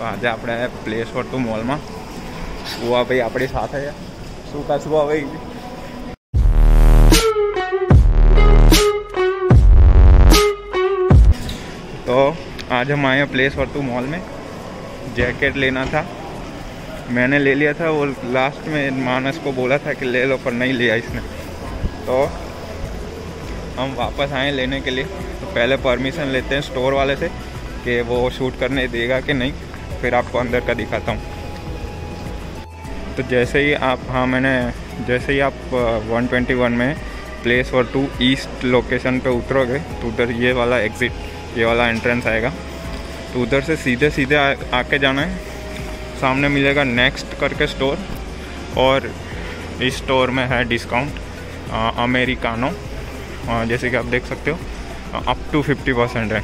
તો આજે આપણે પ્લેસ હતું મોલમાં ઉવા ભાઈ આપણી સાથે છે શું કાશું હવે तो आज हम आए हैं प्लेस वर्तु मॉल में जैकेट लेना था मैंने ले लिया था वो लास्ट में मानस को बोला था कि ले लो पर नहीं लिया इसने तो हम वापस आए लेने के लिए तो पहले परमिशन लेते हैं स्टोर वाले से कि वो शूट करने देगा कि नहीं फिर आपको अंदर का दिखाता हूँ। तो जैसे ही आप हाँ मैंने जैसे ही आप वन ट्वेंटी वन में प्लेस और टू ईस्ट लोकेशन पे उतरोगे तो उधर ये वाला एग्ज़िट ये वाला एंट्रेंस आएगा। तो उधर से सीधे सीधे आ, आके जाना है। सामने मिलेगा नेक्स्ट करके स्टोर और इस स्टोर में है डिस्काउंट अमेरिकानो जैसे कि आप देख सकते हो अप टू फिफ्टी परसेंट है।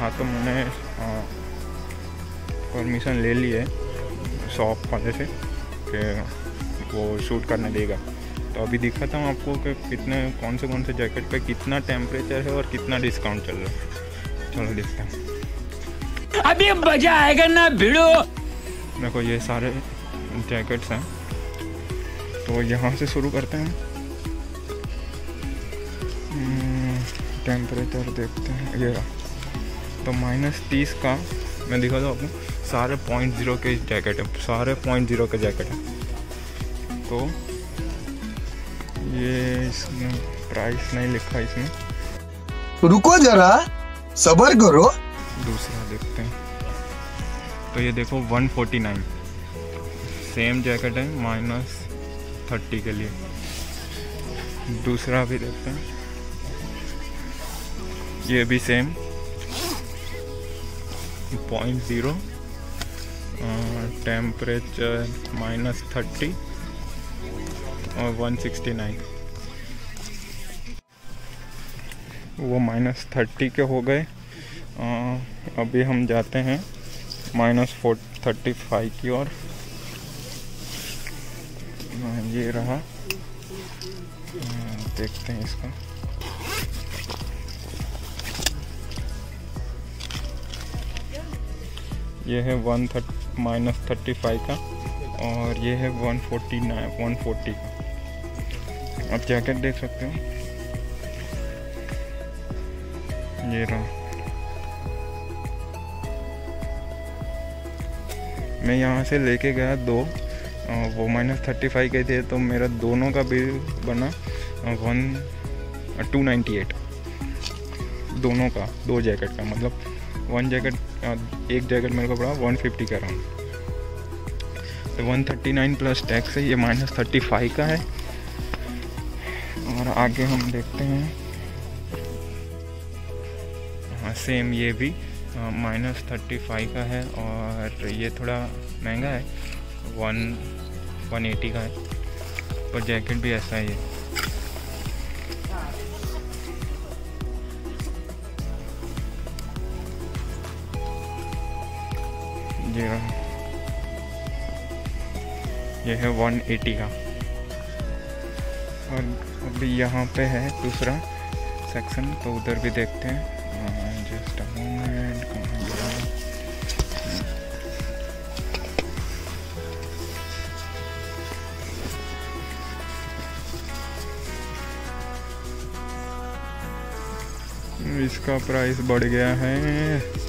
हाँ तो मैंने परमिशन ले ली है शॉप वाले से कि वो शूट करने देगा। तो अभी दिखाता हूँ आपको कि कितने कौन से कौन से जैकेट पे कितना टेम्परेचर है और कितना डिस्काउंट चल रहा है। चलो देखते हैं। अभी मज़ा आएगा ना भिड़ो। देखो ये सारे जैकेट्स हैं। तो यहाँ से शुरू करते हैं। टेम्परेचर देखते हैं। ये रहा। तो माइनस तीस का मैं दिखा दूँ आपको सारे पॉइंट ज़ीरो के जैकेट है सारे पॉइंट ज़ीरो के जैकेट हैं। तो ये इसमें प्राइस नहीं लिखा इसमें। रुको जरा सबर करो। दूसरा देखते हैं। तो ये देखो 149 सेम जैकेट है माइनस थर्टी के लिए। दूसरा भी देखते हैं। ये भी same point zero temperature minus thirty और वन सिक्सटी नाइन वो माइनस थर्टी के हो गए। अभी हम जाते हैं माइनस फोर थर्टी फाइव की ओर। ये रहा। देखते हैं इसका। ये है one thirty minus thirty five का और ये है one forty nine one forty का। आप जैकेट देख सकते हो। ये रहा। मैं यहाँ से लेके गया दो वो माइनस थर्टी फाइव के थे तो मेरा दोनों का बिल बना वन टू नाइन्टी एट दोनों का, दो जैकेट का मतलब वन जैकेट एक जैकेट मेरे को पड़ा वन फिफ्टी का अराउंड तो one thirty nine plus tax है, ये माइनस थर्टी फाइव का है। और आगे हम देखते हैं। हाँ सेम ये भी माइनस थर्टी फाइव का है और ये थोड़ा महँगा है वन वन एटी का है। पर जैकेट भी ऐसा ही है। जी ये है 180 का। और अभी यहाँ पे है दूसरा सेक्शन तो उधर भी देखते हैं। जस्ट मोमेंट इसका प्राइस बढ़ गया है।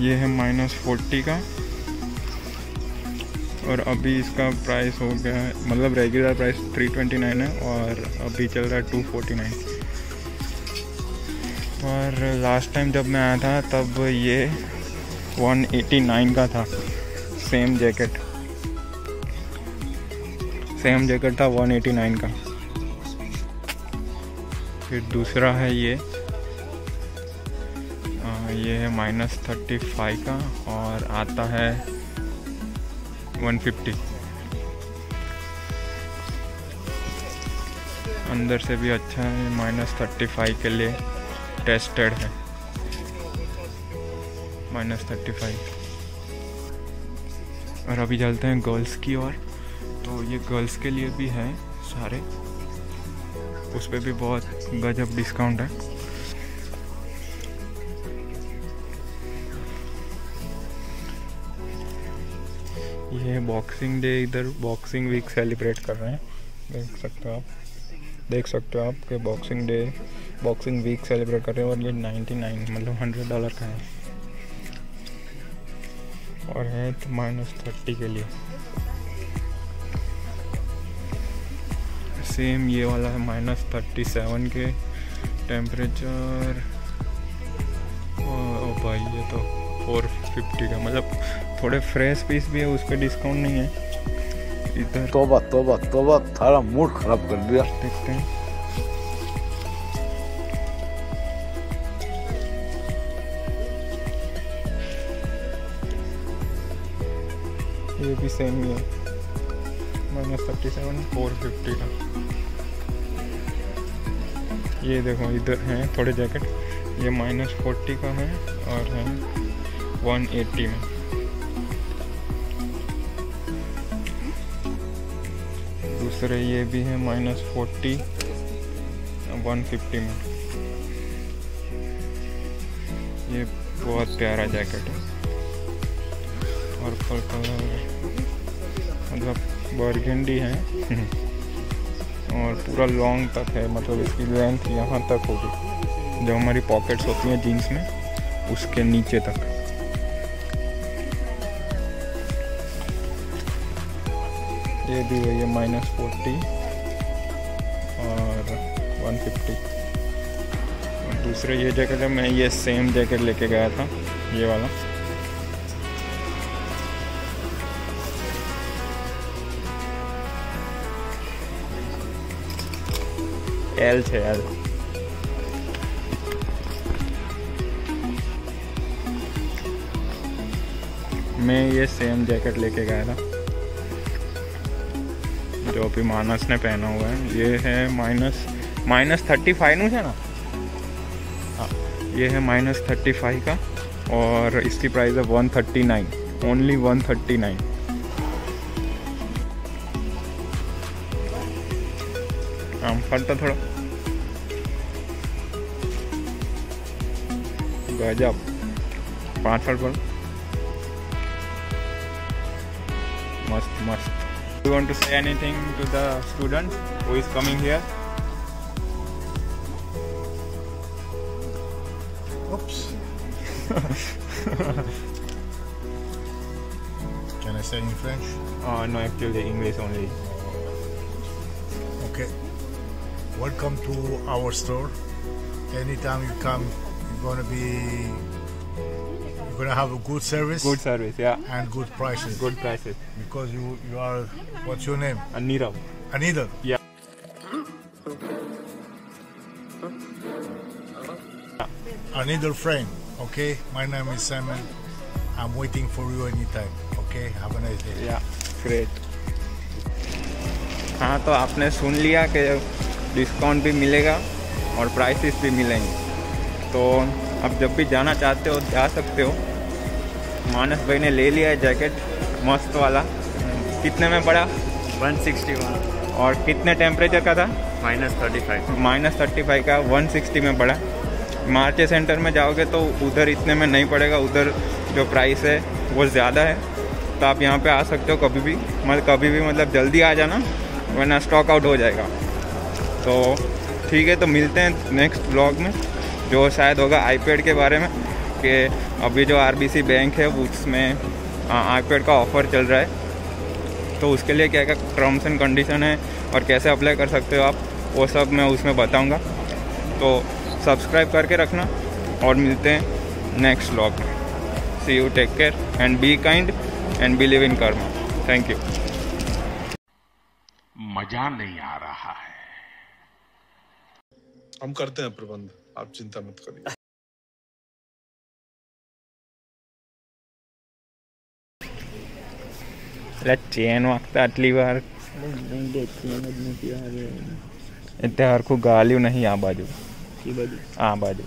ये है माइनस फोर्टी का। और अभी इसका प्राइस हो गया है मतलब रेगुलर प्राइस 329 है और अभी चल रहा है 249 और लास्ट टाइम जब मैं आया था, तब ये 189 का था सेम जैकेट सेम जैकेट था 189 का। फिर दूसरा है ये। ये है माइनस थर्टी फाइव का और आता है 150 अंदर से भी अच्छा है माइनस थर्टी फाइव के लिए टेस्टेड है। माइनस थर्टी फाइव और अभी चलते हैं गर्ल्स की ओर तो ये गर्ल्स के लिए भी है सारे। उस पर भी बहुत गजब डिस्काउंट है। ये बॉक्सिंग डे इधर बॉक्सिंग वीक सेलिब्रेट कर रहे हैं। देख सकते हो आप। देख सकते हो आप कि Boxing Day boxing week celebrate कर रहे हैं और ये 99 मतलब 100 डॉलर का है। और है तो माइनस थर्टी के लिए। सेम ये वाला है माइनस थर्टी सेवन के टेम्परेचर ओ भाई ये तो फोर फिफ्टी का मतलब थोड़े फ्रेश पीस भी है उस पर डिस्काउंट नहीं है। इधर। तोबा तोबा तोबा थारा मूड खराब कर दिया। देखते हैं। ये भी सेम ही है। Minus thirty seven four fifty का। ये देखो इधर हैं थोड़े जैकेट ये माइनस फोर्टी का है और है वन एट्टी में। दूसरे ये भी है माइनस फोर्टी वन फिफ्टी में। ये बहुत प्यारा जैकेट है। और फल कलर मतलब बर्गेंडी है। और पूरा लॉन्ग तक है मतलब इसकी लेंथ यहाँ तक होगी। जो हमारी पॉकेट्स होती हैं जीन्स में, उसके नीचे तक। ये दी गई है माइनस फोर्टी और वन फिफ्टी और ये जैकेट है मैं ये सेम जैकेट लेके गया था, ये वाला। एल छः एल मैं ये सेम जैकेट लेके गया था। जो अभी मानस ने पहना हुआ है, ये है माइनस माइनस थर्टी फाइव है ना? हाँ ये है माइनस थर्टी फाइव का, और इसकी प्राइस है one thirty nine only one thirty nine. आम फटता थोड़ा। गजब, पाँच फट पर मस्त मस्त। You want to say anything to the student who is coming here Oops. Can I say in French? uh, no actually english only Okay. Welcome to our store. Anytime you come, you're gonna be you're gonna have a good service good service yeah and good prices. good prices because you you are what's your name? and Nirav Anita. yeah Another friend. Okay. My name is Simon. I'm waiting for you anytime. Okay. Have a nice day. या great हाँ तो आपने सुन लिया कि discount भी मिलेगा और prices भी मिलेंगे तो अब जब भी जाना चाहते हो जा सकते हो। मानस भाई ने ले लिया है जैकेट मस्त वाला। कितने में पड़ा? 161 और कितने टेम्परेचर का था? Minus thirty five. Minus thirty five का 160 में पड़ा। मार्चे सेंटर में जाओगे तो उधर इतने में नहीं पड़ेगा उधर जो प्राइस है वो ज़्यादा है। तो आप यहाँ पे आ सकते हो कभी भी। मतलब कभी भी मतलब जल्दी आ जाना वरना स्टॉक आउट हो जाएगा। तो ठीक है तो मिलते हैं नेक्स्ट ब्लॉग में। जो शायद होगा आईपैड के बारे में कि अभी जो आरबीसी बैंक है उसमें आईपैड का ऑफ़र चल रहा है। तो उसके लिए क्या क्या टर्म्स एंड कंडीशन है और कैसे अप्लाई कर सकते हो आप वो सब मैं उसमें बताऊँगा। तो सब्सक्राइब करके रखना और मिलते हैं नेक्स्ट व्लॉग में। See you take care and be kind and believe in karma thank you मज़ा नहीं आ रहा है। हम करते हैं प्रबंध। आप चिंता मत करिए એટલે ચેન વાગતા આટલી વાર એટલે હરખું ગાલ્યું નહીં આ બાજુ આ બાજુ